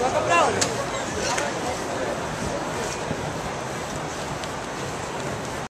Vai comprar onde?